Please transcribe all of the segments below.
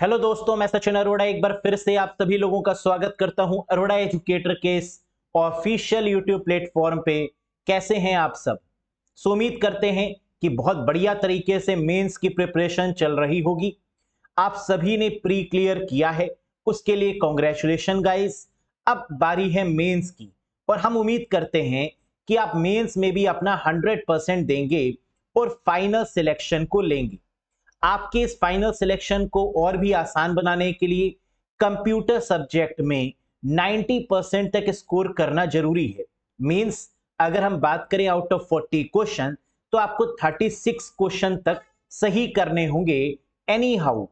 Hello दोस्तों, मैं सचिन अरोड़ा एक बार फिर से आप सभी लोगों का स्वागत करता हूँ अरोड़ा एजुकेटर के ऑफिशियल यूट्यूब प्लेटफॉर्म पे। कैसे हैं आप सब? सो उम्मीद करते हैं कि बहुत बढ़िया तरीके से मेंस की प्रिपरेशन चल रही होगी। आप सभी ने प्री क्लियर किया है, उसके लिए कॉन्ग्रेचुलेशन गाइस अब बारी है मेन्स की, और हम उम्मीद करते हैं कि आप मेन्स में भी अपना 100% देंगे और फाइनल सिलेक्शन को लेंगे। आपके इस फाइनल सिलेक्शन को और भी आसान बनाने के लिए कंप्यूटर सब्जेक्ट में 90 परसेंट तक स्कोर करना ज़रूरी है। मींस अगर हम बात करें आउट ऑफ़ 40 क्वेश्चन तो आपको 36 क्वेश्चन तक सही करने होंगे। एनी हाउ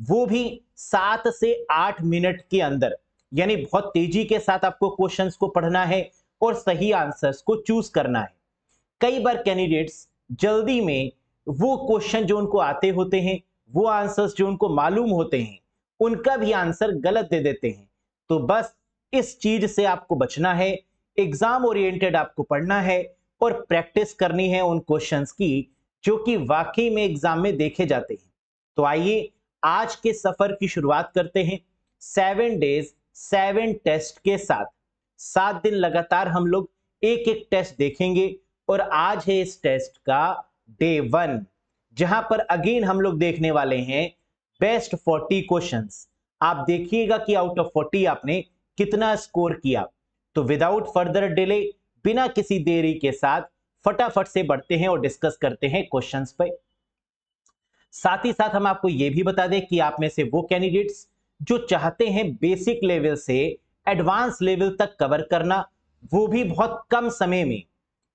वो भी सात से आठ मिनट के अंदर। यानी बहुत तेज़ी के साथ आपको क्वेश्चंस को पढ़ना है और सही आंसर्स को चूज़ करना है। कई बार कैंडिडेट्स जल्दी में वो क्वेश्चन जो उनको आते होते हैं, वो आंसर्स जो उनको मालूम होते हैं, उनका भी आंसर गलत दे देते हैं। तो बस इस चीज़ से आपको बचना है एग्ज़ाम ओरिएंटेड आपको पढ़ना है और प्रैक्टिस करनी है उन क्वेश्चंस की, जो कि वाकई में एग्ज़ाम में देखे जाते हैं। तो आइए आज के सफ़र की शुरुआत करते हैं। सेवन डेज़ सेवन टेस्ट के साथ। सात दिन लगातार हम लोग एक एक टेस्ट देखेंगे और आज है इस टेस्ट का डे वन जहाँ पर अगेन हम लोग देखने वाले हैं बेस्ट फोर्टी क्वेश्चन आप देखिएगा कि आउट ऑफ़ फोर्टी आपने कितना स्कोर किया। तो विदाउट फर्दर डिले बिना किसी देरी के साथ फटाफट से बढ़ते हैं और डिस्कस करते हैं क्वेश्चंस पे। साथ ही साथ हम आपको यह भी बता दें कि आप में से वो कैंडिडेट्स जो चाहते हैं बेसिक लेवल से एडवांस लेवल तक कवर करना, वो भी बहुत कम समय में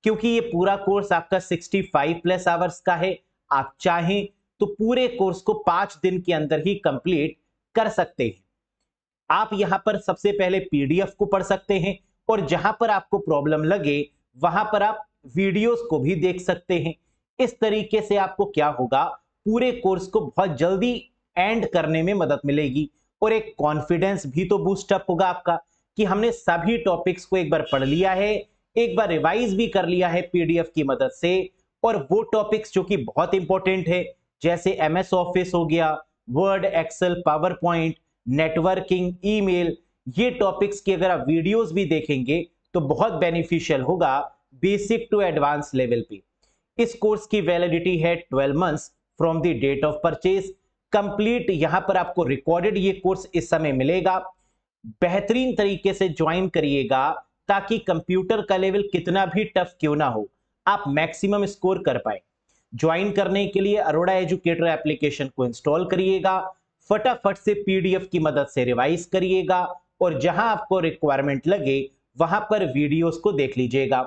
क्योंकि ये पूरा कोर्स आपका 65 प्लस आवर्स का है, आप चाहें तो पूरे कोर्स को पाँच दिन के अंदर ही कंप्लीट कर सकते हैं। आप यहाँ पर सबसे पहले पीडीएफ को पढ़ सकते हैं और जहाँ पर आपको प्रॉब्लम लगे, वहाँ पर आप वीडियोस को भी देख सकते हैं। इस तरीके से आपको क्या होगा, पूरे कोर्स को बहुत जल्दी एंड करने में मदद मिलेगी और एक कॉन्फिडेंस भी तो बूस्टअप होगा आपका कि हमने सभी टॉपिक्स को एक बार पढ़ लिया है एक बार रिवाइज भी कर लिया है पीडीएफ की मदद से। और वो टॉपिक्स जो कि बहुत इंपॉर्टेंट है, जैसे एमएस ऑफ़िस हो गया Word Excel PowerPoint networking email ये टॉपिक्स की अगर आप वीडियोस भी देखेंगे तो बहुत बेनिफिशियल होगा बेसिक टू एडवांस लेवल पे। इस कोर्स की वैलिडिटी है 12 months from the date of purchase complete यहाँ पर आपको रिकॉर्डेड ये कोर्स इस समय मिलेगा। बेहतरीन तरीके से ज्वाइन करिएगा। ताकि कंप्यूटर का लेवल कितना भी टफ क्यों ना हो, आप मैक्सिमम स्कोर कर पाए। ज्वाइन करने के लिए अरोड़ा एजुकेटर एप्लीकेशन को इंस्टॉल करिएगा, फटाफट से पीडीएफ की मदद से रिवाइज करिएगा और जहाँ आपको रिक्वायरमेंट लगे, वहाँ पर वीडियोस को देख लीजिएगा।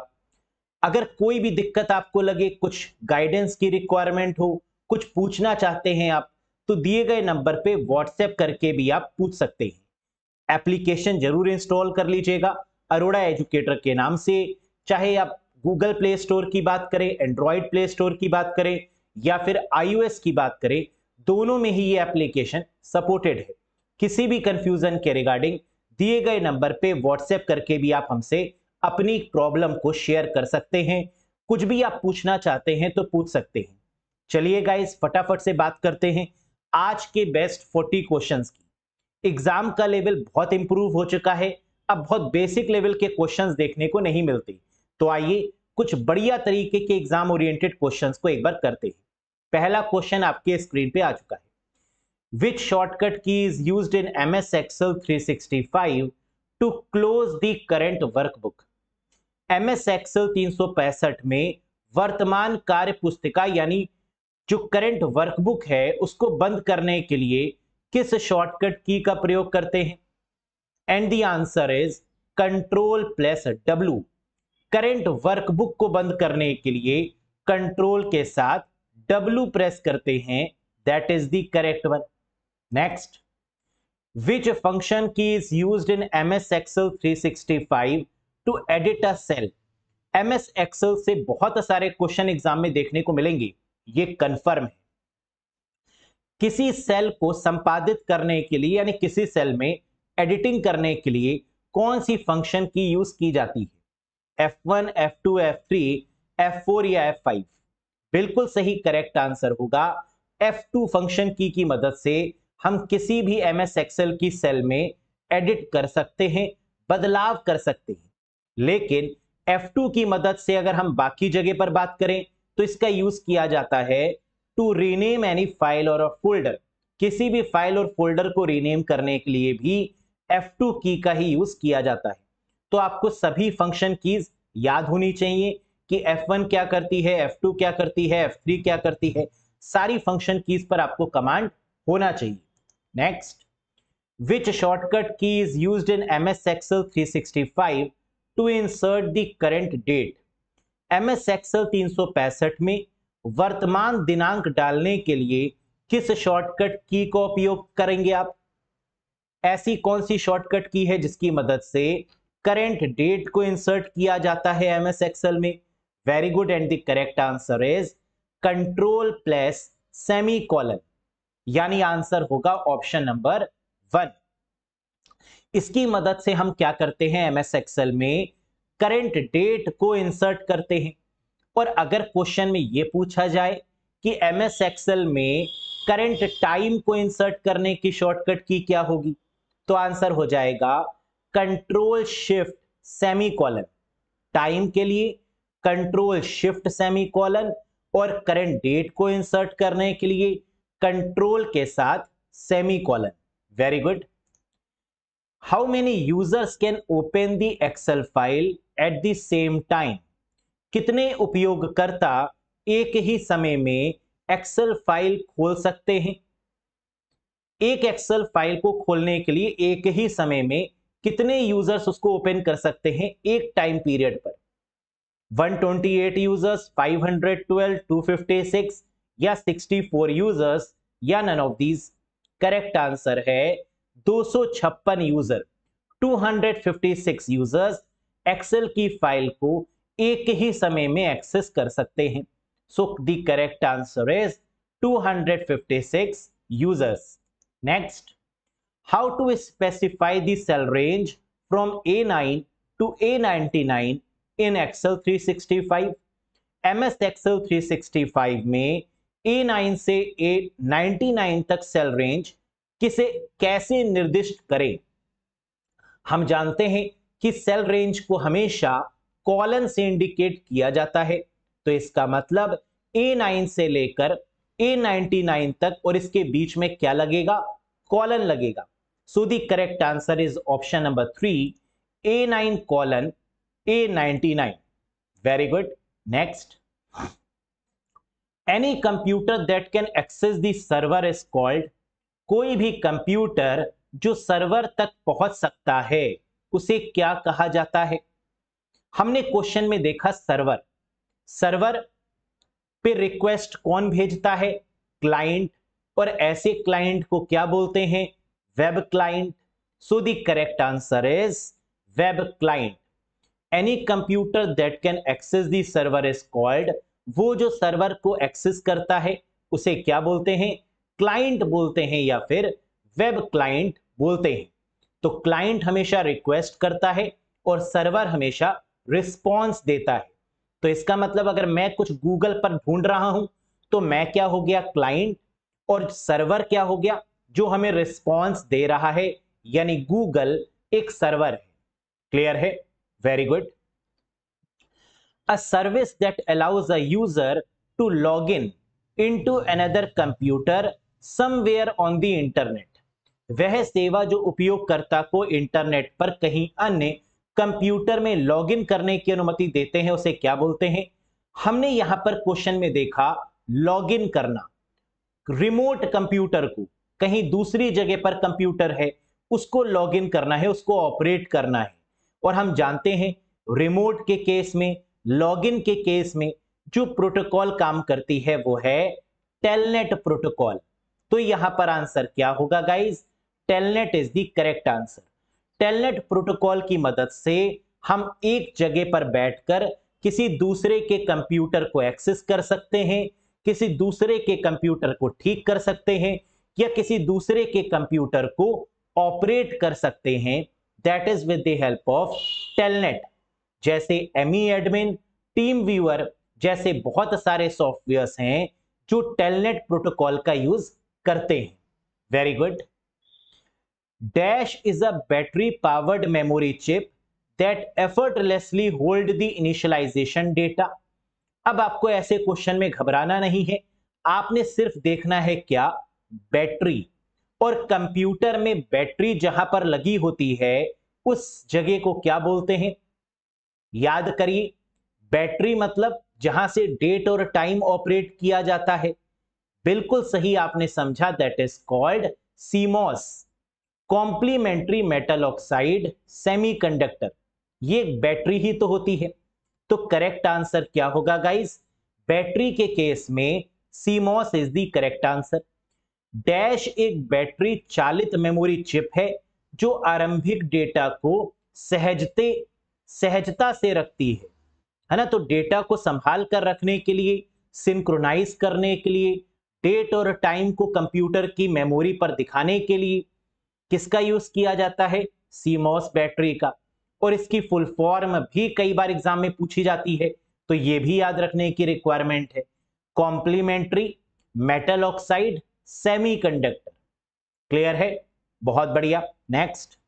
अगर कोई भी दिक्कत आपको लगे, कुछ गाइडेंस की रिक्वायरमेंट हो, कुछ पूछना चाहते हैं आप तो दिए गए नंबर पे व्हाट्सएप करके भी आप पूछ सकते हैं। एप्लीकेशन ज़रूर इंस्टॉल कर लीजिएगा। अरोड़ा एजुकेटर के नाम से। चाहे आप गूगल प्ले स्टोर की बात करें एंड्रॉयड प्ले स्टोर की बात करें, या फिर आईओएस की बात करें, दोनों में ही ये एप्लीकेशन सपोर्टेड है। किसी भी कंफ्यूजन के रिगार्डिंग दिए गए नंबर पे व्हाट्सएप करके भी आप हमसे अपनी प्रॉब्लम को शेयर कर सकते हैं। कुछ भी आप पूछना चाहते हैं तो पूछ सकते हैं। चलिए गाइस फटाफट से बात करते हैं आज के बेस्ट 40 क्वेश्चंस की। एग्ज़ाम का लेवल बहुत इंप्रूव हो चुका है। अब बहुत बेसिक लेवल के क्वेश्चंस देखने को नहीं मिलते। तो आइए कुछ बढ़िया तरीके के एग्ज़ाम ओरिएंटेड क्वेश्चंस को एक बार करते हैं। पहला क्वेश्चन आपके स्क्रीन पे आ चुका है। Which shortcut key is use in M S Excel 365 to close the current workbook M S Excel तीन में वर्तमान कार्य पुस्तिका यानी जो करंट वर्कबुक है, उसको बंद करने के लिए किस शॉर्टकट की का प्रयोग करते हैं? And the answer is control plus W current workbook को बंद करने के लिए कंट्रोल के साथ डब्ल्यू प्रेस करते हैं. That is the correct one next which function key is use in M S Excel three sixty five to edit a cell M S Excel से बहुत सारे क्वेश्चन एग्ज़ाम में देखने को मिलेंगे. ये कंफर्म है. किसी सेल को संपादित करने के लिए, यानी किसी सेल में एडिटिंग करने के लिए कौन सी फ़ंक्शन की यूज़ की जाती है? F1, F2, F3, F4 या F5 बिल्कुल सही करेक्ट आंसर होगा। F2 फ़ंक्शन की की मदद से हम किसी भी एम एस एक्सेल की सेल में एडिट कर सकते हैं बदलाव कर सकते हैं। लेकिन F2 की मदद से अगर हम बाकी जगह पर बात करें तो इसका यूज़ किया जाता है टू रीनेम एनी फ़ाइल और फोल्डर किसी भी फ़ाइल और फोल्डर को रीनेम करने के लिए भी F2 की का ही यूज़ किया जाता है। तो आपको सभी फ़ंक्शन कीज याद होनी चाहिए कि F1 क्या करती है F2 क्या करती है F3 क्या करती है। सारी फ़ंक्शन कीज पर आपको कमांड होना चाहिए। Next which shortcut key is use in M S Excel 365 to insert the current date M S Excel में वर्तमान दिनांक डालने के लिए किस शॉर्टकट की का उपयोग करेंगे आप? ऐसी कौन सी शॉर्टकट की है जिसकी मदद से करेंट डेट को इंसर्ट किया जाता है एमएस एक्सएल में? Very good and the correct answer is control plus semicolon यानी आंसर होगा ऑप्शन नंबर वन इसकी मदद से हम क्या करते हैं एमएस एक्सेल में? करेंट डेट को इंसर्ट करते हैं। और अगर क्वेश्चन में यह पूछा जाए कि एम एस एक्सएल में करंट टाइम को इंसर्ट करने की शॉर्टकट की क्या होगी? तो आंसर हो जाएगा control shift semicolon time के लिए कंट्रोल शिफ्ट सेमी कॉलन और करंट डेट को इंसर्ट करने के लिए कंट्रोल के साथ semicolon very good. How many users can open the Excel file at the same time? कितने उपयोगकर्ता एक ही समय में एक्सेल फ़ाइल खोल सकते हैं? एक एक्सेल फ़ाइल को खोलने के लिए एक ही समय में कितने यूज़र्स उसको ओपन कर सकते हैं एक टाइम पीरियड पर? 128 यूज़र्स 512 256 या 64 यूज़र्स या none of these correct answer है 256 यूज़र 256 यूज़र्स एक्सेल की फ़ाइल को एक ही समय में एक्सेस कर सकते हैं। So the correct answer is 256 users next how to specify the cell range from A9 to A99 in Excel 365 MS Excel 365 में A9 से A99 तक सेल रेंज किसे कैसे निर्दिष्ट करें? हम जानते हैं कि सेल रेंज को हमेशा कॉलन से इंडिकेट किया जाता है। तो इसका मतलब A9 से लेकर A99 तक और इसके बीच में क्या लगेगा? कॉलन लगेगा। So the correct answer is option number three A9 colon A99 very good next any computer that can access the server is called कोई भी कंप्यूटर जो सर्वर तक पहुँच सकता है, उसे क्या कहा जाता है? हमने क्वेश्चन में देखा सर्वर सर्वर पे रिक्वेस्ट कौन भेजता है? क्लाइंट और ऐसे क्लाइंट को क्या बोलते हैं? Web client so the correct answer is web client any computer that can access the server is called वो जो सर्वर को एक्सेस करता है, उसे क्या बोलते हैं? क्लाइंट बोलते हैं या फिर वेब क्लाइंट बोलते हैं। तो क्लाइंट हमेशा रिक्वेस्ट करता है और सर्वर हमेशा रिस्पॉन्स देता है। तो इसका मतलब अगर मैं कुछ गूगल पर ढूंढ रहा हूँ तो मैं क्या हो गया? क्लाइंट और सर्वर क्या हो गया? जो हमें रिस्पॉन्स दे रहा है, यानी गूगल एक सर्वर है। क्लियर है? Very good a service that allows a user to log in into another computer somewhere on the internet वह सेवा जो उपयोगकर्ता को इंटरनेट पर कहीं अन्य कंप्यूटर में लॉगिन करने की अनुमति देते हैं, उसे क्या बोलते हैं? हमने यहाँ पर क्वेश्चन में देखा, लॉगिन करना। रिमोट कंप्यूटर को, कहीं दूसरी जगह पर कंप्यूटर है, उसको लॉगिन करना है, उसको ऑपरेट करना है। और हम जानते हैं, रिमोट के केस में, लॉगिन के केस में जो प्रोटोकॉल काम करती है, वो है टेलनेट प्रोटोकॉल। तो यहाँ पर आंसर क्या होगा guys telnet is the correct answer. Telnet protocol की मदद से हम एक जगह पर बैठकर किसी दूसरे के कंप्यूटर को एक्सेस कर सकते हैं, किसी दूसरे के कंप्यूटर को ठीक कर सकते हैं, या किसी दूसरे के कंप्यूटर को ऑपरेट कर सकते हैं। That is with the help of telnet. जैसे एमी एडमिन, टीम व्यूअर, जैसे बहुत सारे सॉफ्टवेयर्स हैं जो टेलनेट प्रोटोकॉल का यूज़ करते हैं। Very good dash is a battery powered memory chip that effortlessly hold the initialization data अब आपको ऐसे क्वेश्चन में घबराना नहीं है। आपने सिर्फ़ देखना है क्या? बैटरी और कंप्यूटर में बैटरी जहाँ पर लगी होती है, उस जगह को क्या बोलते हैं? याद करिए बैटरी मतलब जहाँ से डेट और टाइम ऑपरेट किया जाता है। बिल्कुल सही आपने समझा that is called CMOS complementary metal oxide semiconductor. ये बैटरी ही तो होती है। तो करेक्ट आंसर क्या होगा गाइस? बैटरी के केस में CMOS is the correct answer dash एक बैटरी चालित मेमोरी चिप है, जो आरंभिक डेटा को सहजते, सहजता से रखती है। है ना? तो डेटा को संभाल कर रखने के लिए, सिंक्रोनाइज करने के लिए, डेट और टाइम को कंप्यूटर की मेमोरी पर दिखाने के लिए किसका यूज़ किया जाता है? सीमोस बैटरी का। और इसकी फुल फॉर्म भी कई बार एग्ज़ाम में पूछी जाती है तो ये भी याद रखने की रिक्वायरमेंट है। Complementary metal oxide semiconductor clear है? बहुत बढ़िया। Next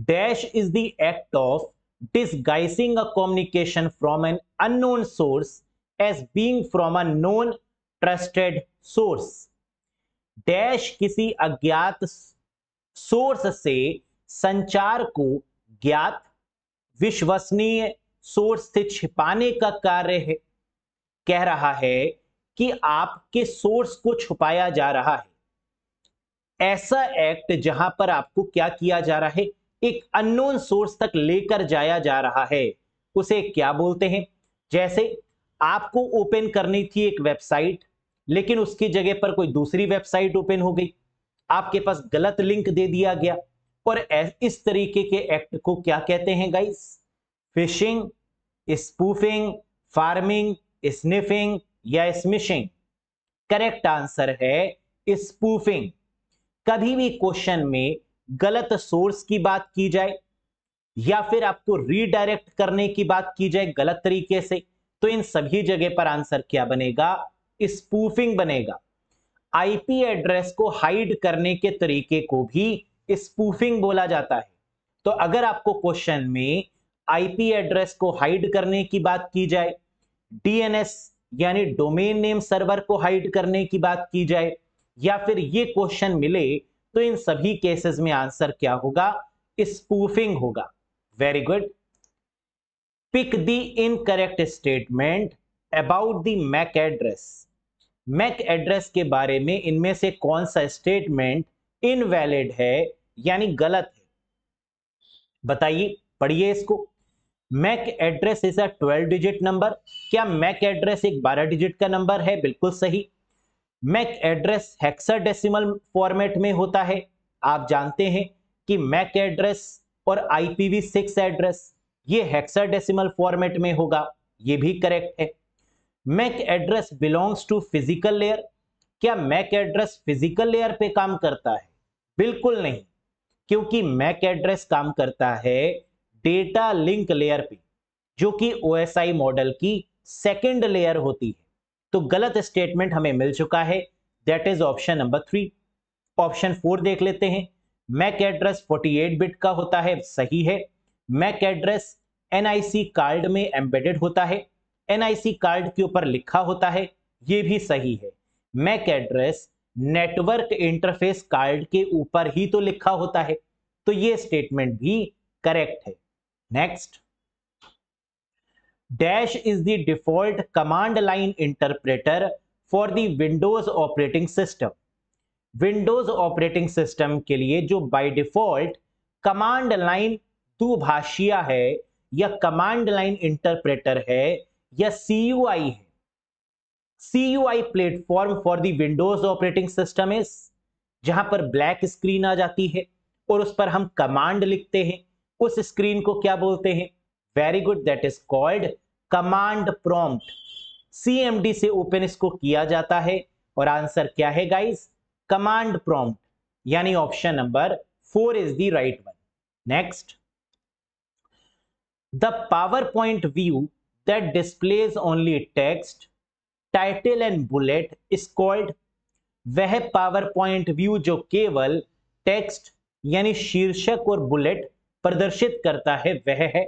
dash is the act of disguising a communication from an unknown source as being from a known dash किसी अज्ञात सोर्स से संचार को ज्ञात, विश्वसनीय सोर्स से छिपाने का कार्य कह रहा है कि आपके सोर्स को छुपाया जा रहा है। ऐसा एक्ट जहाँ पर आपको क्या किया जा रहा है, एक अननोन सोर्स तक लेकर जाया जा रहा है, उसे क्या बोलते हैं? जैसे आपको ओपन करनी थी एक वेबसाइट लेकिन उसकी जगह पर कोई दूसरी वेबसाइट ओपन हो गई। आपके पास गलत लिंक दे दिया गया। और इस तरीके के एक्ट को क्या कहते हैं guys phishing spoofing pharming sniffing या स्मिशिंग करेक्ट आंसर है स्पूफिंग कभी भी क्वेश्चन में गलत सोर्स की बात की जाए या फिर आपको रीडायरेक्ट करने की बात की जाए गलत तरीके से तो इन सभी जगह पर आंसर क्या बनेगा? स्पूफिंग बनेगा। आईपी एड्रेस को हाइड करने के तरीके को भी स्पूफिंग बोला जाता है। तो अगर आपको क्वेश्चन में आईपी एड्रेस को हाइड करने की बात की जाए डीएनएस यानी डोमेन नेम सर्वर को हाइड करने की बात की जाए, या फिर ये क्वेश्चन मिले तो इन सभी केसेस में आंसर क्या होगा? स्पूफिंग होगा। Very good pick the incorrect statement about the MAC address MAC address के बारे में इनमें से कौन सा स्टेटमेंट इनवैलिड है, यानी गलत है? बताइए, पढ़िए इसको। MAC address is a 12 digit number. क्या मैक एड्रेस एक 12 डिजिट का नंबर है? बिल्कुल सही। मैक एड्रेस हेक्साडेसिमल फॉर्मेट में होता है। आप जानते हैं कि मैक एड्रेस और आईपीवी सिक्स एड्रेस, ये हेक्साडेसिमल फॉर्मेट में होगा। ये भी करेक्ट है। MAC address belongs to physical layer? क्या मैक एड्रेस फ़िज़िकल लेयर पे काम करता है? बिल्कुल नहीं, क्योंकि मैक एड्रेस काम करता है डेटा लिंक लेयर पे, जो कि ओएसआई मॉडल की सेकेंड लेयर होती है। तो गलत स्टेटमेंट हमें मिल चुका है that is option number three option four देख लेते हैं। मैक एड्रेस 48 बिट का होता है, सही है। मैक एड्रेस एनआईसी कार्ड में एम्बेडेड होता है। एनआईसी कार्ड के ऊपर लिखा होता है, ये भी सही है MAC address network interface card के ऊपर ही तो लिखा होता है तो ये स्टेटमेंट भी करेक्ट है next Dash is the default command line interpreter for the Windows operating system. Windows operating system के लिए जो बाय डिफ़ॉल्ट कमांड लाइन दुभाषिया है या कमांड लाइन इंटरप्रेटर है या सीयूआई है। CUI platform for the Windows operating system is जहाँ पर ब्लैक स्क्रीन आ जाती है और उस पर हम कमांड लिखते हैं। उस स्क्रीन को क्या बोलते हैं? Very good that is called command prompt CMD से ओपन इसको किया जाता है और आंसर क्या है गाइस कमांड प्रॉम्प्ट यानी option number four is the right one next the PowerPoint view that displays only text title and bullet is called वह पावर पॉइंट व्यू जो केवल टेक्स्ट यानी शीर्षक और बुलेट प्रदर्शित करता है, वह है।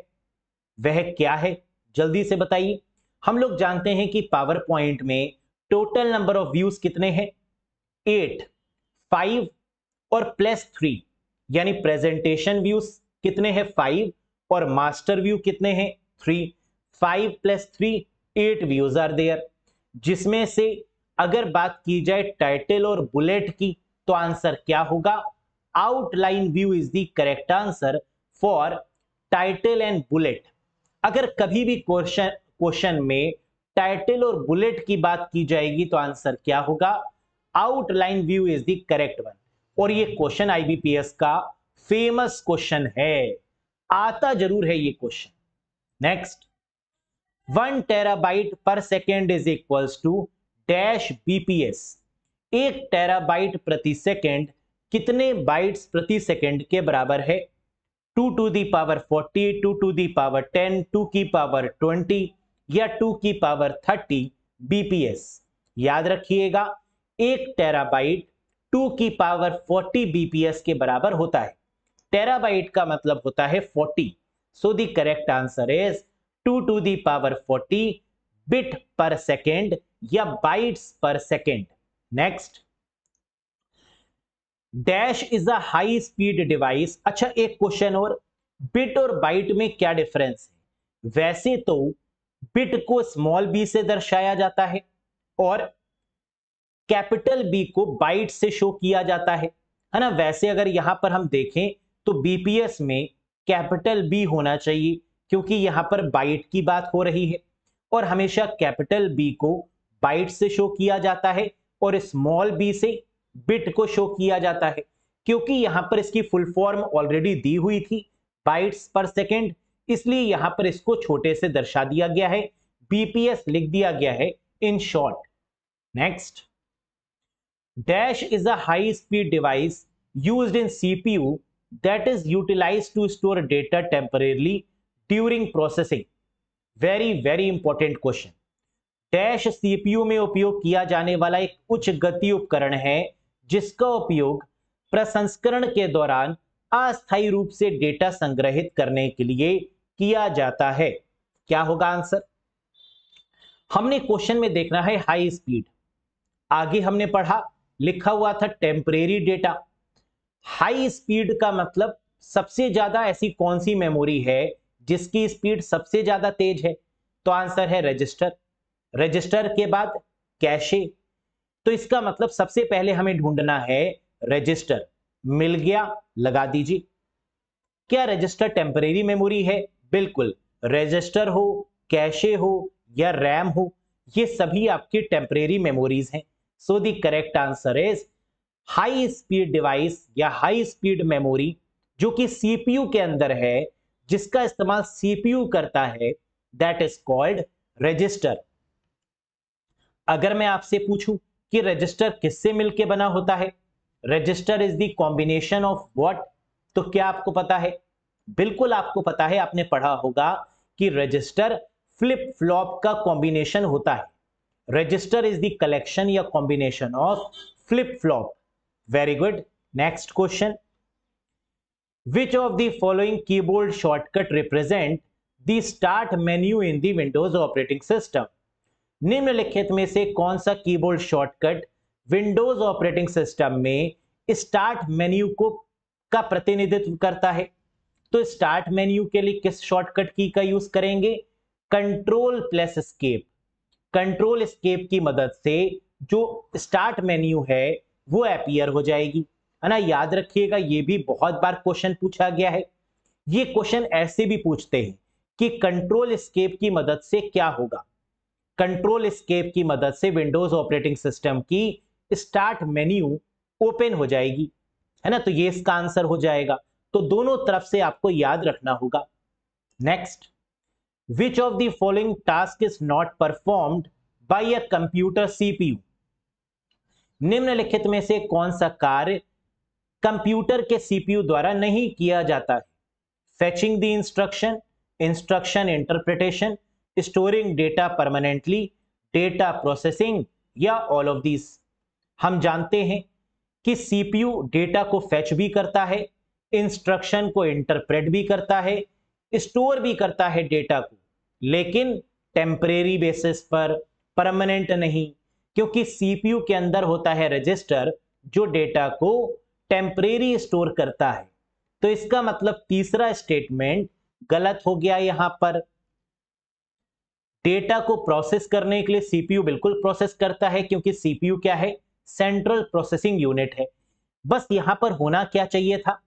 वह क्या है? जल्दी से बताइए। हम लोग जानते हैं कि पावर पॉइंट में टोटल नंबर ऑफ़ व्यूज़ कितने हैं? एट फाइव और प्लस थ्री यानी प्रेजेंटेशन व्यूज़ कितने हैं? फाइव और मास्टर व्यू कितने हैं? Three five plus three, eight views are there. जिसमें से अगर बात की जाए टाइटल और बुलेट की तो आंसर क्या होगा? Outline view is the correct answer for title and bullet. अगर कभी भी क्वेश्चन क्वेश्चन में टाइटल और बुलेट की बात की जाएगी तो आंसर क्या होगा? Outline view is the correct one. और ये क्वेश्चन आईबीपीएस का फ़ेमस क्वेश्चन है। आता ज़रूर है ये question. Next one terabyte per second is equals to dash BPS. एक टेराबाइट प्रति सेकेंड कितने बाइट्स प्रति सेकेंड के बराबर है? Two to the power forty, two to the power ten, two की पावर ट्वेंटी या टू की पावर थर्टी बीपीएस। याद रखिएगा, एक टेराबाइट टू की पावर फोर्टी बीपीएस के बराबर होता है। टेराबाइट का मतलब होता है forty. So the correct answer is two to the power forty bit per second या bytes per second. Next. Dash is a high speed device. अच्छा एक क्वेश्चन और। बिट और बाइट में क्या डिफरेंस है? वैसे तो बिट को स्मॉल बी से दर्शाया जाता है और कैपिटल बी को बाइट से शो किया जाता है। है ना? वैसे अगर यहाँ पर हम देखें तो बीपीएस में कैपिटल बी होना चाहिए। क्योंकि यहाँ पर बाइट की बात हो रही है और हमेशा कैपिटल बी को बाइट से शो किया जाता है और स्मॉल बी से बिट को शो किया जाता है। क्योंकि यहाँ पर इसकी फुल फॉर्म ऑलरेडी दी हुई थी बाइट्स पर सेकेंड, इसलिए यहाँ पर इसको छोटे से दर्शा दिया गया है बीपीएस लिख दिया गया है in short. Next, dash is a high speed device used in CPU that is utilize to store data temporarily during processing very very important question dash CPU में उपयोग किया जाने वाला एक उच्च गति उपकरण है, जिसका उपयोग प्रसंस्करण के दौरान अस्थायी रूप से डेटा संग्रहित करने के लिए किया जाता है। क्या होगा आंसर? हमने क्वेश्चन में देखना है हाई स्पीड। आगे हमने पढ़ा, लिखा हुआ था टेम्परेरी डेटा। हाई स्पीड का मतलब सबसे ज़्यादा ऐसी कौन सी मेमोरी है जिसकी स्पीड सबसे ज़्यादा तेज है तो आंसर है रजिस्टर। रजिस्टर के बाद कैशे। तो इसका मतलब सबसे पहले हमें ढूंढना है रजिस्टर। मिल गया, लगा दीजिए। क्या रजिस्टर टेम्परेरी मेमोरी है? बिल्कुल, रजिस्टर हो, कैशे हो या रैम हो, ये सभी आपकी टेम्परेरी मेमोरीज हैं। So the correct answer is high speed device या हाई स्पीड मेमोरी जो कि सीपीयू के अंदर है जिसका इस्तेमाल सीपीयू करता है दैट इज़ कॉल्ड रजिस्टर अगर मैं आपसे पूछूँ कि रजिस्टर किससे मिलके बना होता है? Register is the combination of what तो क्या आपको पता है? बिल्कुल आपको पता है, आपने पढ़ा होगा कि रजिस्टर फ्लिप फ्लॉप का कॉम्बिनेशन होता है। रजिस्टर इज़ द कलेक्शन या combination of flip flop very good next question which of the following keyboard shortcut represent the start menu in the Windows operating system निम्नलिखित में से कौन सा keyboard shortcut Windows operating system में start menu को, का प्रतिनिधित्व करता है? तो स्टार्ट मेन्यू के लिए किस शॉर्टकट की का यूज़ करेंगे? Control plus escape control escape की मदद से जो स्टार्ट मेन्यू है, वो अपियर हो जाएगी। है ना? याद रखिएगा, ये भी बहुत बार क्वेश्चन पूछा गया है। ये क्वेश्चन ऐसे भी पूछते हैं कि कंट्रोल स्केप की मदद से क्या होगा? कंट्रोल स्केप की मदद से विंडोज़ ऑपरेटिंग सिस्टम की स्टार्ट मेन्यू ओपन हो जाएगी, है ना? तो ये इसका आंसर हो जाएगा। तो दोनों तरफ़ से आपको याद रखना होगा। Next which of the following task is not performed by a computer CPU निम्नलिखित में से कौन सा कार्य कंप्यूटर के सीपीयू द्वारा नहीं किया जाता है। Fetching the instruction instruction interpretation storing data permanently data processing या ऑल ऑफ़ दीज हम जानते हैं कि सीपीयू डेटा को फेच भी करता है इंस्ट्रक्शन को इंटरप्रेट भी करता है स्टोर भी करता है डेटा को, लेकिन टेम्परेरी बेसिस पर परमानेंट नहीं, क्योंकि सीपीयू के अंदर होता है रजिस्टर जो डेटा को टेम्परेरी स्टोर करता है। तो इसका मतलब तीसरा स्टेटमेंट गलत हो गया यहाँ पर। डेटा को प्रोसेस करने के लिए सीपीयू बिल्कुल प्रोसेस करता है क्योंकि सीपीयू क्या है? सेंट्रल प्रोसेसिंग यूनिट है। बस यहाँ पर होना क्या चाहिए था?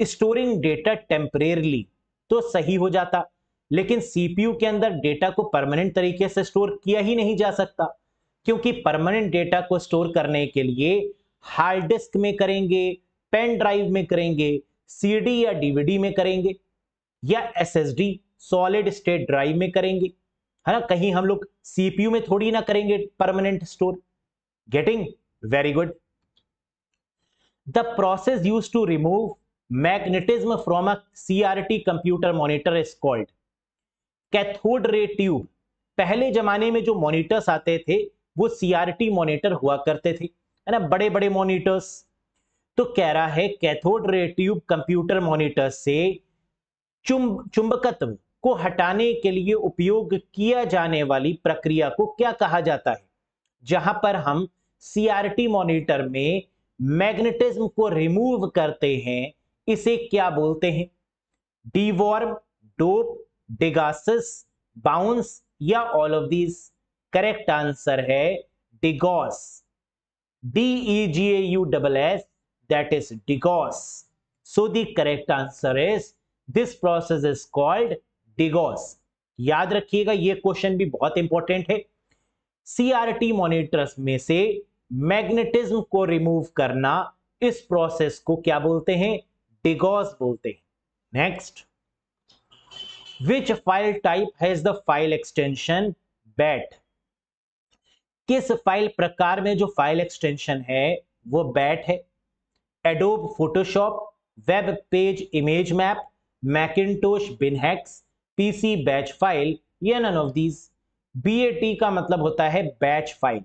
स्टोरिंग डेटा टेम्परेरली तो सही हो जाता, लेकिन सीपीयू के अंदर डेटा को परमानेंट तरीके से स्टोर किया ही नहीं जा सकता, क्योंकि परमानेंट डेटा को स्टोर करने के लिए हार्ड डिस्क में करेंगे, पेन ड्राइव में करेंगे सीडी या डीवीडी में करेंगे, या एसएसडी सॉलिड स्टेट ड्राइव में करेंगे। है ना? कहीं हम लोग सीपीयू में थोड़ी ना करेंगे permanent store getting very good the process use to remove magnetism from a CRT computer monitor is called cathode ray tube पहले जमाने में जो मॉनिटर्स आते थे, वो सीआरटी मॉनिटर हुआ करते थे। है ना बड़े बड़े मॉनिटर्स तो कह रहा है, cathode ray tube computer monitor से चुंब, चुंबकत्व को हटाने के लिए उपयोग किया जाने वाली प्रक्रिया को क्या कहा जाता है? जहाँ पर हम सीआरटी मॉनिटर में मैग्नेटिज्म को रिमूव करते हैं, इसे क्या बोलते हैं? डीवॉर्म डोप डिगासिस बाउंस या all of these correct answer है degauss D G A U double S that is degauss so the correct answer is this process is called degauss याद रखिएगा, ये क्वेश्चन भी बहुत इंपॉर्टेंट है। सीआरटी मॉनिटर्स में से मैग्नेटिज्म को रिमूव करना, इस प्रोसेस को क्या बोलते हैं? डिगॉस बोलते हैं। Next which file type has the file extension bat किस फ़ाइल प्रकार में जो फ़ाइल एक्सटेंशन है, वो बैट है? Adobe Photoshop web page image map Macintosh BinHex PC batch file या नन ऑफ़ दीज बीएटी का मतलब होता है बैच फ़ाइल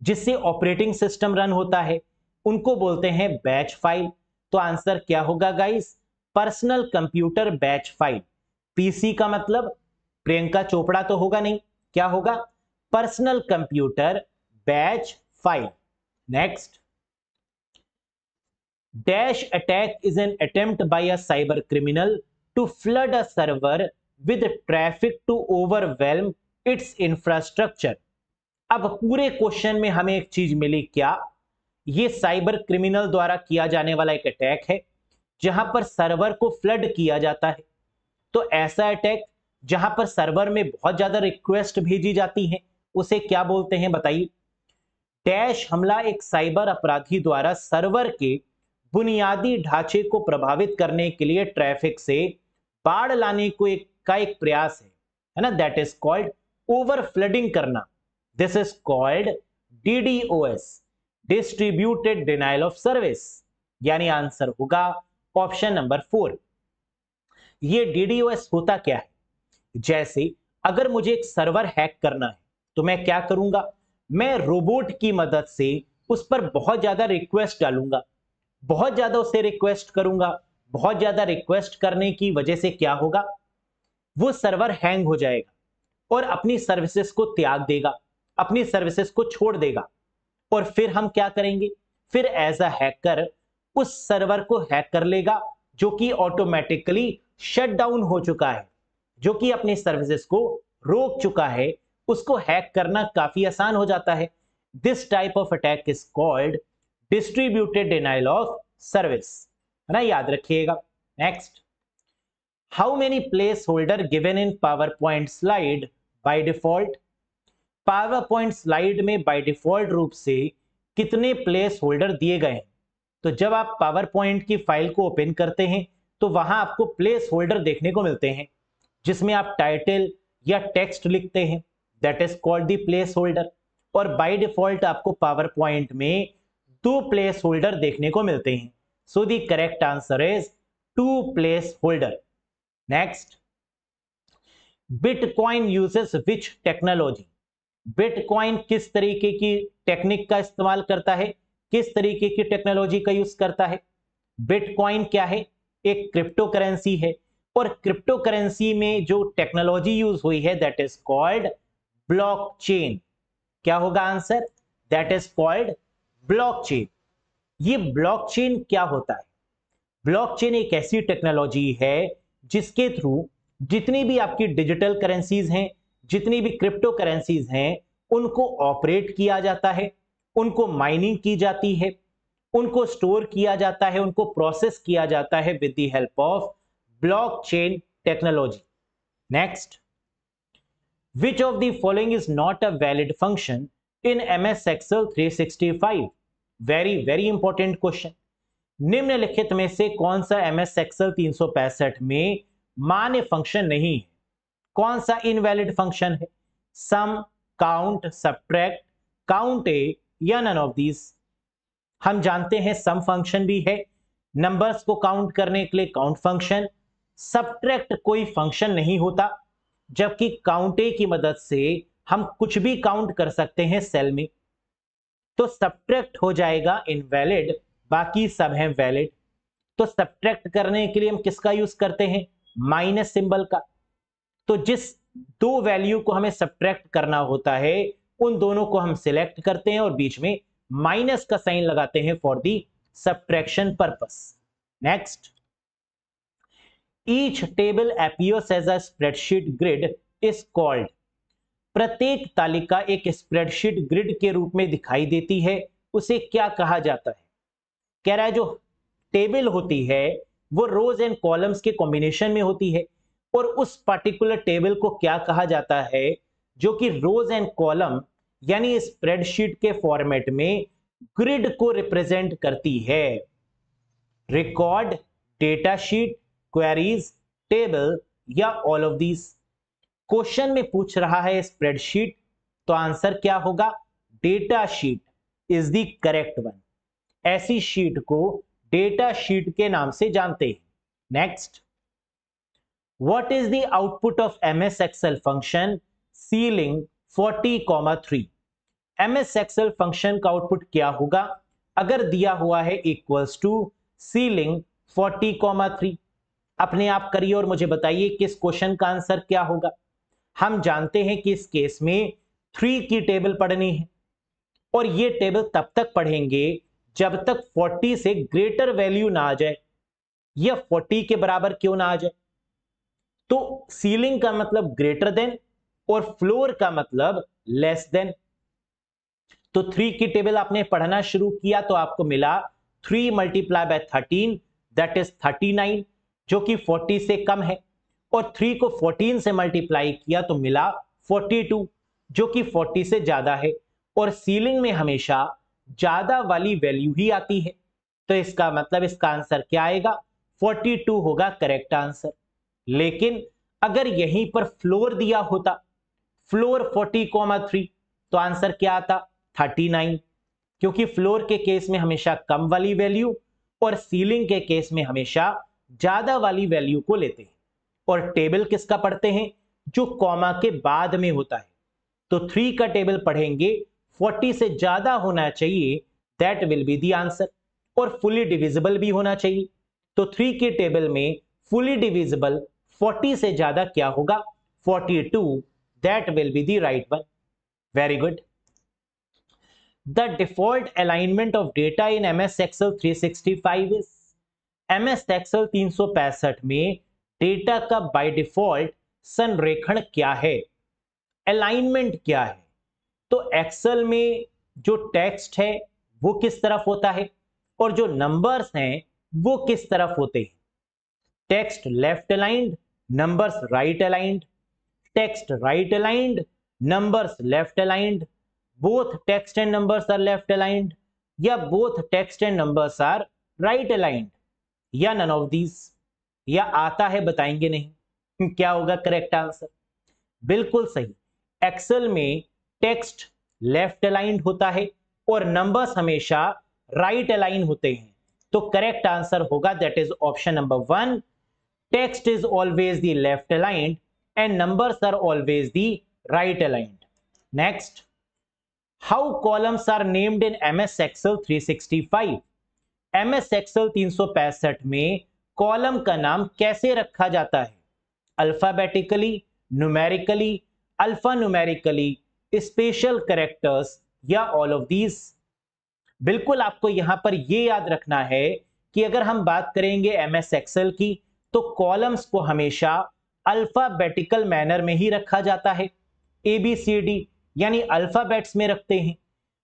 जिससे ऑपरेटिंग सिस्टम रन होता है। उनको बोलते हैं बैच फ़ाइल तो आंसर क्या होगा guys personal computer batch file PC का मतलब प्रियंका चोपड़ा तो होगा नहीं। क्या होगा? Personal computer batch file next dash attack is an attempt by a cyber criminal to flood a server with traffic to overwhelm its infrastructure अब पूरे क्वेश्चन में हमें एक चीज़ मिली क्या? ये साइबर क्रिमिनल द्वारा किया जाने वाला एक अटैक है, जहाँ पर सर्वर को फ्लड किया जाता है। तो ऐसा अटैक जहाँ पर सर्वर में बहुत ज़्यादा रिक्वेस्ट भेजी जाती है। उसे क्या बोलते हैं बताइए? डैश हमला एक साइबर अपराधी द्वारा सर्वर के बुनियादी ढांचे को प्रभावित करने के लिए ट्रैफ़िक से बाढ़ लाने को एक, का एक प्रयास है है ना? That is called over flooding करना। This is called DDoS distributed denial of service यानी आंसर होगा ऑप्शन नंबर फोर। ये डीडीओएस होता क्या है? जैसे अगर मुझे एक सर्वर हैक करना है तो मैं क्या करूँगा? मैं रोबोट की मदद से उस पर बहुत ज़्यादा रिक्वेस्ट डालूँगा। बहुत ज़्यादा उसे रिक्वेस्ट करूँगा। बहुत ज़्यादा रिक्वेस्ट करने की वजह से क्या होगा? वो सर्वर हैंग हो जाएगा और अपनी सर्विसेज़ को त्याग देगा, अपनी सर्विसेज़ को छोड़ देगा। और फिर हम क्या करेंगे? फिर एज अ हैकर उस सर्वर को हैक कर लेगा जो कि ऑटोमेटिकली शट डाउन हो चुका है, जो कि अपनी सर्विसेज़ को रोक चुका है उसको हैक करना काफ़ी आसान हो जाता है। This type of attack is called distributed denial of service है ना? याद रखिएगा। Next how many placeholder given in PowerPoint slide by default PowerPoint slide में बाय डिफ़ॉल्ट रूप से कितने प्लेस होल्डर दिए गए हैं? तो जब आप पावर पॉइंट की फ़ाइल को ओपन करते हैं तो वहाँ आपको प्लेस होल्डर देखने को मिलते हैं, जिसमें आप टाइटल या टेक्स्ट लिखते हैं। That is called the placeholder और बाय डिफ़ॉल्ट आपको पावर पॉइंट में दो प्लेस होल्डर देखने को मिलते हैं। So the correct answer is two placeholder next bitcoin uses which technology bitcoin किस तरीके की टेक्निक का इस्तेमाल करता है? किस तरीके की टेक्नोलॉजी का यूज़ करता है? बिटकॉइन क्या है? एक क्रिप्टो करेंसी है। और क्रिप्टो करेंसी में जो टेक्नोलॉजी यूज़ हुई है दैट इज़ कॉल्ड ब्लॉकचेन। क्या होगा answer? That is called blockchain. ये ब्लॉकचेन क्या होता है? ब्लॉकचेन एक ऐसी टेक्नोलॉजी है जिसके थ्रू जितनी भी आपकी डिजिटल करेंसीज हैं जितनी भी क्रिप्टो करेंसीज हैं उनको ऑपरेट किया जाता है उनको माइनिंग की जाती है उनको स्टोर किया जाता है उनको प्रोसेस किया जाता है with the help of blockchain technology Next, which of the following is not a valid function in MS Excel 365? Very, very important question. निम्नलिखित में से कौन सा MS Excel 365 में मान्य फ़ंक्शन नहीं है? कौन सा इनवैलिड फ़ंक्शन है? Sum count subtract count A या नन ऑफ़ दीज हम जानते हैं सम फ़ंक्शन भी है। नंबर्स को काउंट करने के लिए काउंट फ़ंक्शन सब्ट्रैक्ट कोई फ़ंक्शन नहीं होता। जबकि काउंटे की मदद से हम कुछ भी काउंट कर सकते हैं सेल में। तो सब्ट्रैक्ट हो जाएगा इनवैलिड बाकी सब हैं वैलिड तो सब्ट्रैक्ट करने के लिए हम किसका यूज़ करते हैं? माइनस सिंबल का। तो जिस दो वैल्यू को हमें सब्ट्रैक्ट करना होता है, उन दोनों को हम सिलेक्ट करते हैं और बीच में माइनस का साइन लगाते हैं for the subtraction purpose next each table appears as a spreadsheet grid is called प्रत्येक तालिका एक स्प्रेडशीट ग्रिड के रूप में दिखाई देती है। उसे क्या कहा जाता है? कह रहा है, जो टेबल होती है, वो रोज एंड कॉलम्स के कॉम्बिनेशन में होती है। और उस पर्टिकुलर टेबल को क्या कहा जाता है? जो कि रोज एंड कॉलम यानी स्प्रेडशीट के फॉर्मेट में ग्रिड को रिप्रेजेंट करती है। Record data sheet queries table या ऑल ऑफ़ दीज क्वेश्चन में पूछ रहा है स्प्रेडशीट तो आंसर क्या होगा? Data sheet is the correct one ऐसी शीट को डेटा शीट के नाम से जानते हैं। Next what is the output of ms excel function ceiling 40 comma 3 ms excel function का आउटपुट क्या होगा? अगर दिया हुआ है equals to ceiling 40 comma three अपने आप करिए और मुझे बताइए किस क्वेश्चन का आंसर क्या होगा। हम जानते हैं कि इस केस में थ्री की टेबल पढ़नी है और ये टेबल तब तक पढ़ेंगे जब तक 40 से ग्रेटर वैल्यू ना आ जाए या 40 के बराबर क्यों ना आ जाए। तो सीलिंग का मतलब ग्रेटर देन और फ्लोर का मतलब लेस देन तो थ्री की टेबल आपने पढ़ना शुरू किया तो आपको मिला three multiply by thirteen that is thirty nine जो कि 40 से कम है, और 3 को 14 से मल्टीप्लाई किया तो मिला 42 जो कि 40 से ज़्यादा है, और सीलिंग में हमेशा ज़्यादा वाली वैल्यू ही आती है। तो इसका मतलब इसका आंसर क्या आएगा? 42 होगा करेक्ट आंसर लेकिन अगर यहीं पर फ्लोर दिया होता फ्लोर 40 कोमा थ्री तो आंसर क्या आता? 39 क्योंकि फ्लोर के केस में हमेशा कम वाली वैल्यू और सीलिंग के केस में हमेशा ज़्यादा वाली वैल्यू को लेते हैं। और टेबल किसका पढ़ते हैं? जो कॉमा के बाद में होता है। तो थ्री का टेबल पढ़ेंगे फोर्टी से ज़्यादा होना चाहिए that will be the answer और फुली डिविजिबल भी होना चाहिए। तो थ्री के टेबल में फुली डिविजिबल फोर्टी से ज़्यादा क्या होगा? Forty two that will be the right one very good the default alignment of data in M S Excel 365 is M S Excel तीन में डेटा का बाय डिफ़ॉल्ट संरेखण क्या है? अलाइनमेंट क्या है? तो एक्सेल में जो टेक्स्ट है, वो किस तरफ़ होता है? और जो नंबर्स हैं, वो किस तरफ़ होते हैं? Text left aligned numbers right aligned text right aligned numbers left aligned both text and numbers are left aligned या both text and numbers are right aligned या नन ऑफ़ दीज या आता है बताएँगे नहीं। क्या होगा करेक्ट आंसर बिल्कुल सही। एक्सेल में टेक्स्ट लेफ़्ट अलाइंड होता है और नंबर्स हमेशा राइट अलाइन होते हैं। तो करेक्ट आंसर होगा that is option number one text is always the left aligned and numbers are always the right aligned next how columns are named in M S Excel 365 M S Excel तीन में column का नाम कैसे रखा जाता है? Alphabetically, numerically alphanumerically special characters या all of these? बिल्कुल आपको यहाँ पर यह याद रखना है कि अगर हम बात करेंगे एम एस एक्सल की तो कॉलम्स को हमेशा अल्फाबेटिकल मैनर में ही रखा जाता है। ए, बी, सी, डी यानी अल्फाबेट्स में रखते हैं।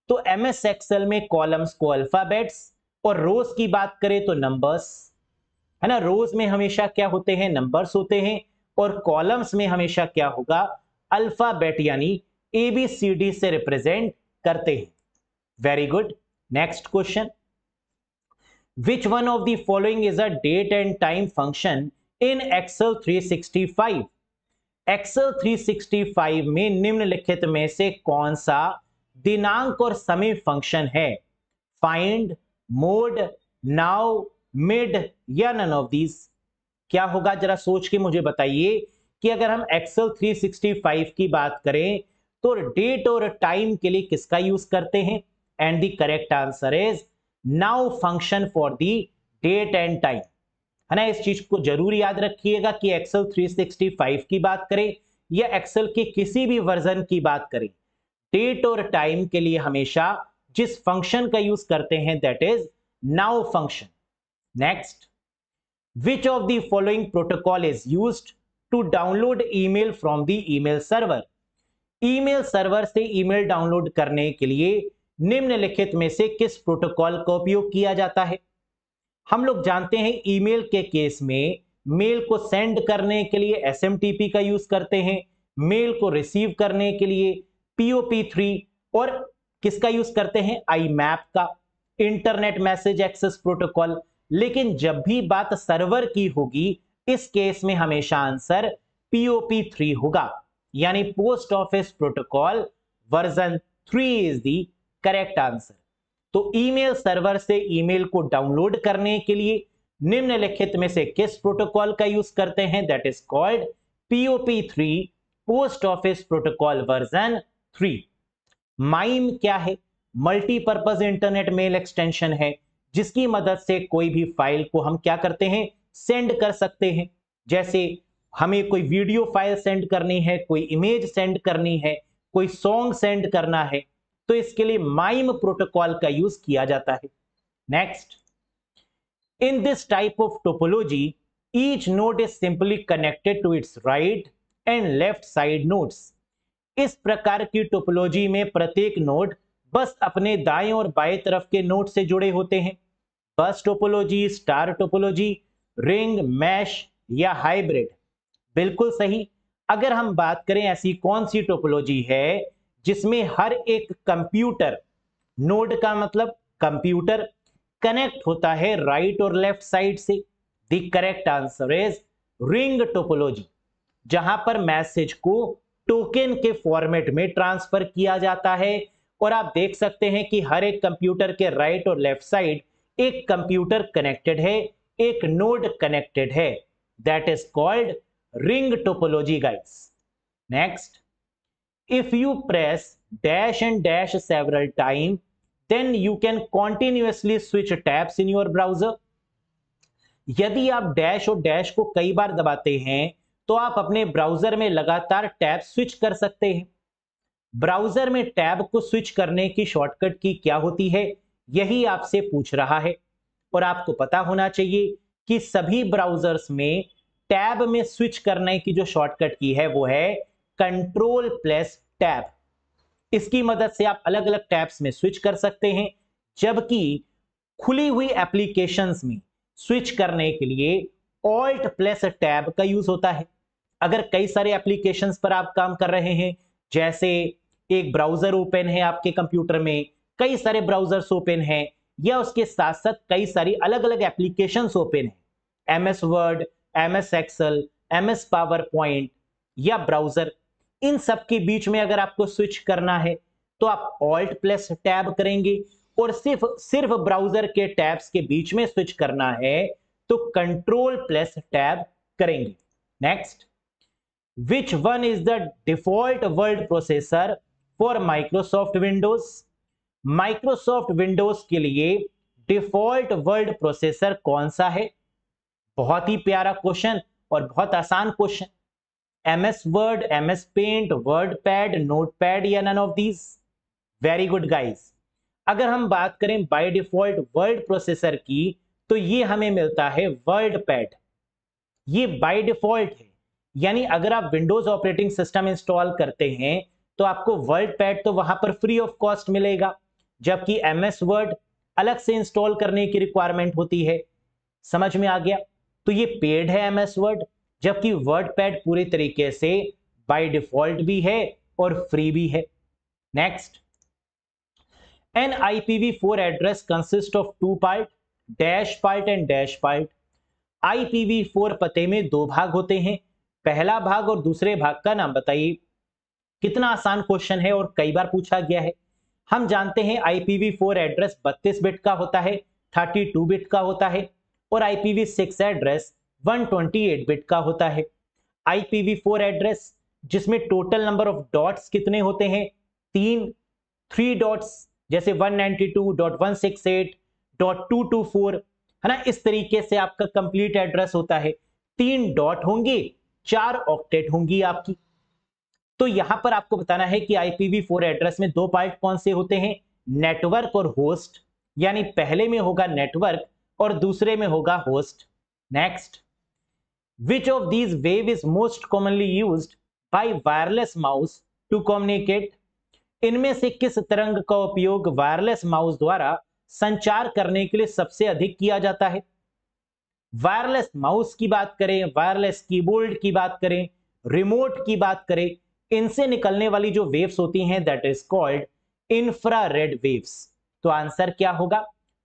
तो एम एस एक्सल में कॉलम्स को अल्फाबेट्स और रोज की बात करें तो नंबर्स है ना? रोज में हमेशा क्या होते हैं? नंबर्स होते हैं। और कॉलम्स में हमेशा क्या होगा? अल्फ़ाबेट यानी ए बी सी डी से रिप्रेजेंट करते हैं। Very good next question which one of the following is a date and time function in Excel 365 Excel 365 में निम्नलिखित में से कौन सा दिनांक और समय फ़ंक्शन है? फाइंड मोड, नाउ, मिड, या नन ऑफ़ दीज क्या होगा? जरा सोच के मुझे बताइए कि अगर हम एक्सेल 365 की बात करें तो डेट और टाइम के लिए किसका यूज़ करते हैं? And the correct answer is now function for the date and time है ना? इस चीज़ को ज़रूर याद रखिएगा कि एक्सेल 365 की बात करें या एक्सेल के किसी भी वर्जन की बात करें। डेट और टाइम के लिए हमेशा जिस फ़ंक्शन का यूज़ करते हैं that is now function next which of the following protocol is use to download email from the email server email server से ईमेल डाउनलोड करने के लिए निम्नलिखित में से किस प्रोटोकॉल का उपयोग किया जाता है? हम लोग जानते हैं ईमेल के केस में मेल को सेंड करने के लिए एस का यूज़ करते हैं मेल को रिसीव करने के लिए पीओपी थ्री और किसका यूज़ करते हैं? आई मैप का इंटरनेट मैसेज एक्सेस प्रोटोकॉल। लेकिन जब भी बात सर्वर की होगी, इस केस में हमेशा आंसर पीओपी थ्री होगा। यानी post office protocol version three is the correct answer तो ईमेल सर्वर से ईमेल को डाउनलोड करने के लिए निम्नलिखित में से किस प्रोटोकॉल का यूज़ करते हैं? That is called POP three post office protocol version three MIME क्या है? मल्टीपर्पज इंटरनेट मेल एक्सटेंशन है, जिसकी मदद से कोई भी फ़ाइल को हम क्या करते हैं? सेंड कर सकते हैं। जैसे हमें कोई वीडियो फ़ाइल सेंड करनी है, कोई इमेज सेंड करनी है, कोई सॉन्ग सेंड करना है तो इसके लिए माइम प्रोटोकॉल का यूज़ किया जाता है। Next, in this type of topology, each node is simply connected to its right and left side nodes. इस प्रकार की टोपोलॉजी में प्रत्येक नोड बस अपने दाएँ और बाएँ तरफ़ के नोड से जुड़े होते हैं। Bus topology, star topology, ring, mesh या हाइब्रिड। बिल्कुल सही। अगर हम बात करें ऐसी कौन सी टोपोलॉजी है जिसमें हर एक कंप्यूटर, नोड का मतलब कंप्यूटर, कनेक्ट होता है राइट और लेफ़्ट साइड से। The correct answer is ring topology, जहाँ पर मैसेज को टोकन के फॉर्मेट में ट्रांसफ़र किया जाता है। और आप देख सकते हैं कि हर एक कंप्यूटर के राइट और लेफ़्ट साइड एक कंप्यूटर कनेक्टेड है, एक नोड कनेक्टेड है। That is called ring topology guys next, if you press dash and dash several times then you can continuously switch tabs in your browser यदि आप dash और dash को कई बार दबाते हैं तो आप अपने ब्राउज़र में लगातार टैब स्विच कर सकते हैं। ब्राउज़र में टैब को स्विच करने की शॉर्टकट की क्या होती है, यही आपसे पूछ रहा है। और आपको पता होना चाहिए कि सभी ब्राउजर्स में टैब में स्विच करने की जो शॉर्टकट की है, वो है कंट्रोल प्लस टैब। इसकी मदद से आप अलग अलग टैब्स में स्विच कर सकते हैं, जबकि खुली हुई एप्लीकेशंस में स्विच करने के लिए ऑल्ट प्लस टैब का यूज़ होता है। अगर कई सारे एप्लीकेशन पर आप काम कर रहे हैं, जैसे एक ब्राउज़र ओपन है आपके कंप्यूटर में, कई सारे ब्राउजर्स ओपन हैं, या उसके साथ साथ कई सारी अलग अलग एप्लीकेशंस ओपन है। M S Word M S Excel M S PowerPoint या ब्राउज़र इन सब के बीच में अगर आपको स्विच करना है तो आप ऑल्ट प्लस टैब करेंगे और सिर्फ़ सिर्फ़ ब्राउज़र के टैब्स के बीच में स्विच करना है तो कंट्रोल प्लस टैब करेंगे। Next which one is the default world processor for Microsoft Windows Microsoft Windows के लिए डिफ़ॉल्ट वर्ल्ड प्रोसेसर कौन सा है? बहुत ही प्यारा क्वेश्चन और बहुत आसान question M S Word M S Paint WordPad Notepad या none of these very good guys अगर हम बात करें बाय डिफ़ॉल्ट वर्ल्ड प्रोसेसर की तो ये हमें मिलता है वर्ल्ड पैड ये बाय डिफ़ॉल्ट है। यानी अगर आप विंडोज़ ऑपरेटिंग सिस्टम इंस्टॉल करते हैं तो आपको वर्ल्ड पैड तो वहाँ पर फ्री ऑफ़ कॉस्ट मिलेगा, जबकि एम एस वर्ड अलग से इंस्टॉल करने की रिक्वायरमेंट होती है। समझ में आ गया? तो ये पेड है एम एस वर्ड जबकि वर्ड पैड पूरे तरीके से बाय डिफ़ॉल्ट भी है और फ्री भी है। Next an I P V four address consist of two part dash part and dash part I P V four पते में दो भाग होते हैं। पहला भाग और दूसरे भाग का नाम बताइए। कितना आसान क्वेश्चन है और कई बार पूछा गया है। हम जानते हैं IPv4 एड्रेस 32 बिट का होता है 32 बिट का होता है और IPv6 एड्रेस 128 बिट का होता है। IPv4 एड्रेस जिसमें टोटल नंबर ऑफ़ डॉट्स कितने होते हैं? तीन थ्री डॉट्स जैसे 192.168.224 है ना? इस तरीके से आपका कंप्लीट एड्रेस होता है। तीन डॉट होंगे चार ऑक्टेट होंगी आपकी। तो यहाँ पर आपको बताना है कि आईपीवी फोर एड्रेस में दो पार्ट कौन से होते हैं? नेटवर्क और होस्ट यानी पहले में होगा नेटवर्क और दूसरे में होगा host next which of these wave is most commonly use by wireless mouse to communicate इनमें से किस तरंग का उपयोग वायरलेस माउस द्वारा संचार करने के लिए सबसे अधिक किया जाता है? वायरलेस माउस की बात करें, वायरलेस कीबोर्ड की बात करें रिमोट की बात करें, इनसे निकलने वाली जो वेव्स होती हैं that is called infrared waves तो आंसर क्या होगा?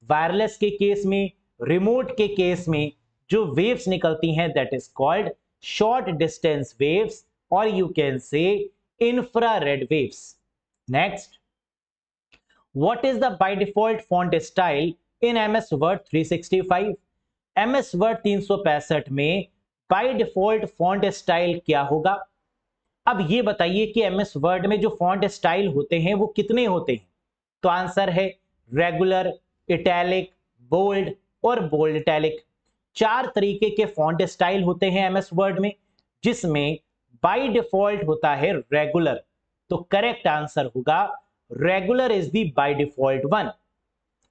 वायरलेस के केस में रिमोट के केस में जो वेव्स निकलती हैं that is called short distance waves और you can say infrared waves next what is the by default font style in MS Word 365 MS Word 365 में बाई डिफ़ॉल्ट फॉन्ट स्टाइल क्या होगा? अब ये बताइए कि एमएस वर्ड में जो फॉन्ट स्टाइल होते हैं, वो कितने होते हैं? तो आंसर है रेगुलर इटैलिक बोल्ड और बोल्ड इटैलिक चार तरीके के फॉन्ट स्टाइल होते हैं एमएस वर्ड में, जिसमें बाय डिफ़ॉल्ट होता है रेगुलर तो करेक्ट आंसर होगा regular is the by default one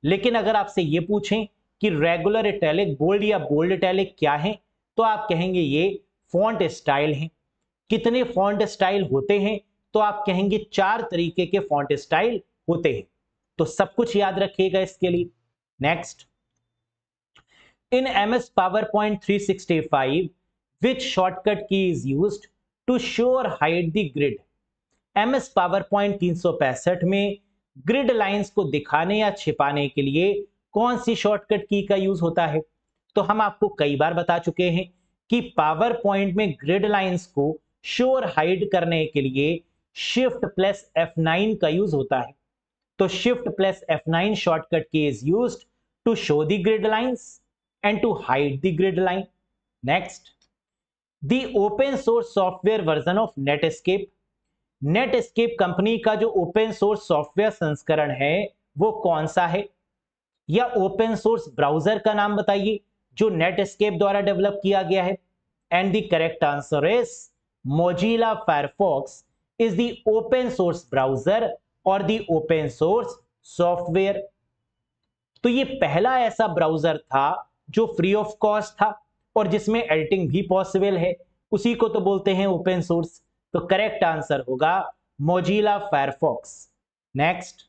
लेकिन अगर आपसे ये पूछें कि रेगुलर इटैलिक बोल्ड या बोल्ड इटैलिक क्या है? तो आप कहेंगे ये फॉन्ट स्टाइल है। कितने फॉन्ट स्टाइल होते हैं? तो आप कहेंगे चार तरीके के फॉन्ट स्टाइल होते हैं। तो सब कुछ याद रखिएगा इसके लिए। Next in M S PowerPoint three sixty five which shortcut key is use to show hide the grid M S PowerPoint तीन सौ पैंसठ में ग्रिड लाइंस को दिखाने या छिपाने के लिए कौन सी शॉर्टकट की का यूज़ होता है? तो हम आपको कई बार बता चुके हैं कि पावर पॉइंट में ग्रिड लाइंस को शोर हाइड करने के लिए शिफ्ट प्लस F9 का यूज़ होता है। तो shift plus F9 shortcut key is use to show the grid lines and to hide the grid line next the open source software version of Netscape Netscape company का जो open source software संस्करण है, वो कौन सा है? या open source browser का नाम बताइए, जो नेटस्केप द्वारा डेवलप किया गया है। And the correct answer is Mozilla Firefox is the open source browser और द ओपन सोर्स सॉफ्टवेयर तो ये पहला ऐसा ब्राउज़र था जो फ्री ऑफ़ कॉस्ट था और जिसमें एडिटिंग भी पॉसिबल है। उसी को तो बोलते हैं ओपन सोर्स तो करेक्ट आंसर होगा Mozilla Firefox next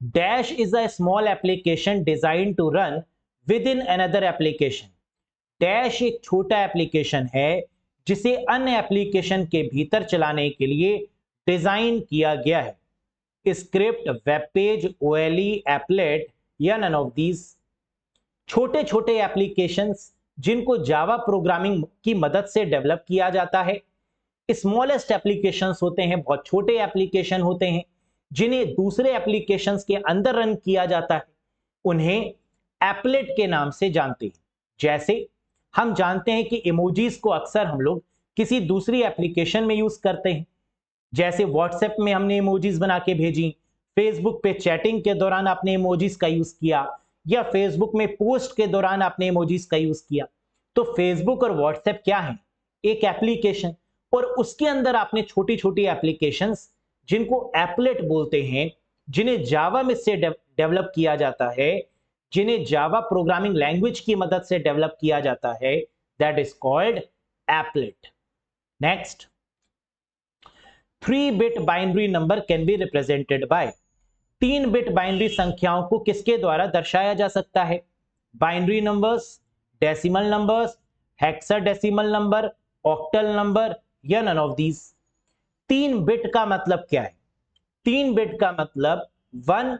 is a small application design to run within another application dash एक छोटा एप्लीकेशन है, जिसे अन्य एप्लीकेशन के भीतर चलाने के लिए डिज़ाइन किया गया है। Script web page o applet या नन ऑफ़ दीज छोटे छोटे एप्लीकेशंस जिनको जावा प्रोग्रामिंग की मदद से डेवलप किया जाता है। स्मॉलेस्ट एप्लीकेशन होते हैं, बहुत छोटे एप्लीकेशन होते हैं। जिन्हें दूसरे एप्लीकेशन के अंदर रन किया जाता है, उन्हें एपलेट के नाम से जानते हैं। जैसे, हम जानते हैं कि इमोजीज को अक्सर हम लोग किसी दूसरी एप्लीकेशन में यूज़ करते हैं। जैसे व्हाट्सएप में हमने इमोजीज बना के भेजी फेसबुक पे चैटिंग के दौरान आपने इमोजीज का यूज़ किया, या फेसबुक में पोस्ट के दौरान आपने इमोजीज का यूज़ किया। तो फेसबुक और व्हाट्सएप क्या है? एक एप्लीकेशन और उसके अंदर आपने छोटी छोटी एप्लीकेशंस जिनको एपलेट बोलते हैं, जिन्हें जावा में से डेवलप किया जाता है, जिन्हें जावा प्रोग्रामिंग लैंग्वेज की मदद से डेवलप किया जाता है that is called applet next three bit binary number can be represented by तीन बिट बाइनरी संख्याओं को किसके द्वारा दर्शाया जा सकता है? Binary numbers decimal numbers hexadecimal number octal number या नन ऑफ़ दीज तीन बिट का मतलब क्या है? तीन बिट का मतलब वन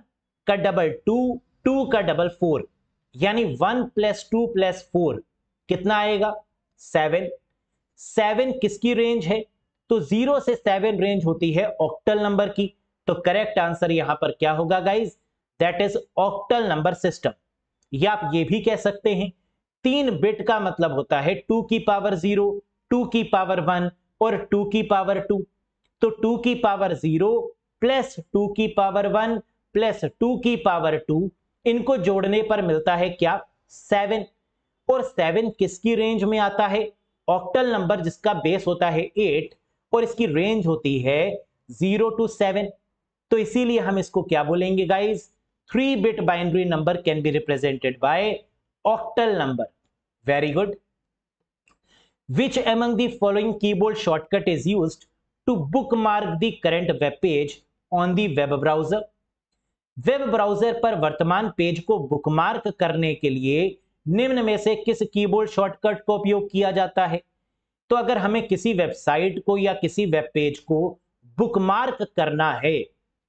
का डबल टू टू का डबल फोर, यानी one plus two plus four कितना आएगा? सेवन। सेवन किसकी रेंज है? तो ज़ीरो से सेवन रेंज होती है ऑक्टल नंबर की। तो करेक्ट आंसर यहाँ पर क्या होगा guys that is octal number system या आप ये भी कह सकते हैं। तीन बिट का मतलब होता है टू की पावर ज़ीरो टू की पावर वन और टू की पावर टू तो टू की पावर ज़ीरो प्लस टू की पावर वन प्लस टू की पावर टू, इनको जोड़ने पर मिलता है क्या? सेवन। और सेवन किसकी रेंज में आता है? ऑक्टल नंबर जिसका बेस होता है एट और इसकी रेंज होती है ज़ीरो टू सेवन तो इसीलिए हम इसको क्या बोलेंगे guys three bit binary number can be represented by octal number very good which among the following keyboard shortcut is used to bookmark the current web page on the web browser. Web browser पर वर्तमान page को bookmark करने के लिए निम्न में से किस कीबोर्ड शॉर्टकट का उपयोग किया जाता है? तो अगर हमें किसी वेबसाइट को या किसी वेब पेज को बुकमार्क करना है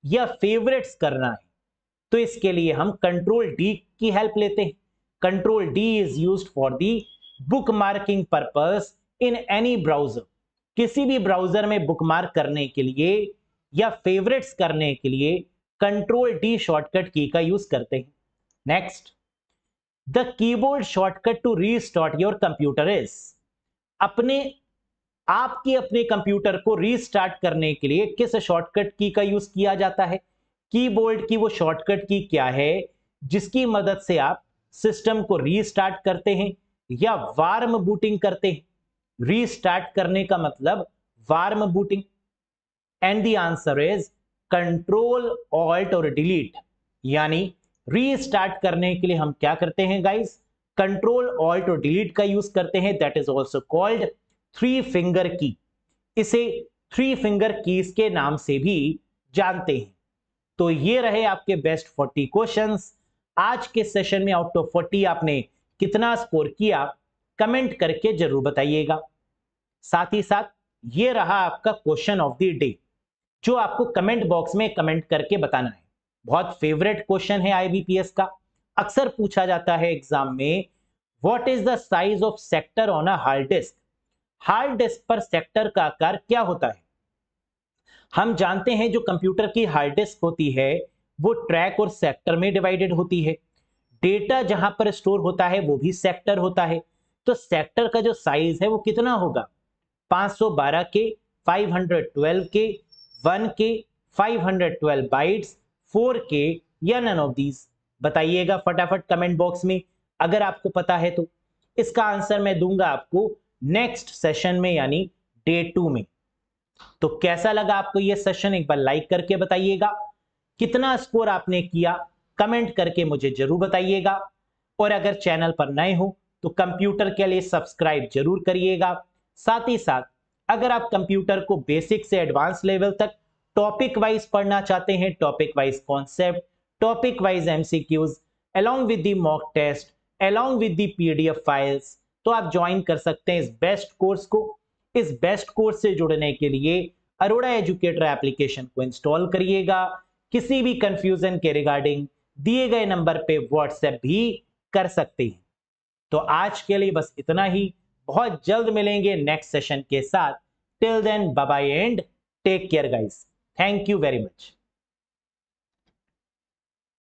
या फेवरेट्स करना है तो इसके लिए हम कंट्रोल डी की हेल्प लेते हैं। Control D is use for the bookmarking in any browser किसी भी ब्राउज़र में बुकमार्क करने के लिए या फेवरेट्स करने के लिए कंट्रोल डी शॉर्टकट की का यूज़ करते हैं। Next the keyboard shortcut to restart your computer is अपने, आपके अपने कंप्यूटर को रीस्टार्ट करने के लिए किस शॉर्टकट की का यूज़ किया जाता है? कीबोर्ड की वो शॉर्टकट की क्या है? जिसकी मदद से आप सिस्टम को रीस्टार्ट करते हैं या वार्म बूटिंग करते हैं। रीस्टार्ट करने का मतलब warm booting and the answer is control alt और डिलीट यानी रीस्टार्ट करने के लिए हम क्या करते हैं गाइस कंट्रोल ऑल्ट और डिलीट का यूज़ करते हैं. That is also called three finger की इसे थ्री फिंगर कीज के नाम से भी जानते हैं. तो ये रहे आपके बेस्ट फोर्टी क्वेश्चंस आज के सेशन में आउट ऑफ़ फोर्टी आपने कितना स्कोर किया? कमेंट करके ज़रूर बताइएगा। साथ ही साथ, ये रहा आपका क्वेश्चन ऑफ़ द डे जो आपको कमेंट बॉक्स में कमेंट करके बताना है। बहुत फेवरेट क्वेश्चन है आईबीपीएस का। अक्सर पूछा जाता है एग्ज़ाम में what is the size of sector on a hard disk hard disk पर सेक्टर का आकार क्या होता है? हम जानते हैं जो कंप्यूटर की हार्ड डिस्क होती है, वो ट्रैक और सेक्टर में डिवाइडेड होती है। डेटा जहाँ पर स्टोर होता है, वो भी सेक्टर होता है। तो सेक्टर का जो साइज़ है वो कितना होगा? 512 के 512 के 1 के 512 बाइट्स 4 के या नन ऑफ़ दीज बताइएगा फटाफट कमेंट बॉक्स में, अगर आपको पता है तो। इसका आंसर मैं दूँगा आपको नेक्स्ट सेशन में, यानी डे टू में। तो कैसा लगा आपको यह सेशन एक बार लाइक करके बताइएगा। कितना स्कोर आपने किया? कमेंट करके मुझे ज़रूर बताइएगा। और अगर चैनल पर नए हो तो कंप्यूटर के लिए सब्सक्राइब ज़रूर करिएगा। साथ ही साथ, अगर आप कंप्यूटर को बेसिक से एडवांस लेवल तक टॉपिक वाइज पढ़ना चाहते हैं, topic wise concept, topic wise MCQs along with the mock test along with the pdf files तो आप ज्वाइन कर सकते हैं इस बेस्ट कोर्स को। इस बेस्ट कोर्स से जुड़ने के लिए अरोड़ा एजुकेटर एप्लीकेशन को इंस्टॉल करिएगा। किसी भी कंफ्यूजन के रिगार्डिंग दिए गए नंबर पे व्हाट्सएप भी कर सकते हैं। तो आज के लिए बस इतना ही। बहुत जल्द मिलेंगे नेक्स्ट सेशन के साथ। Till then bye and take care guys thank you very much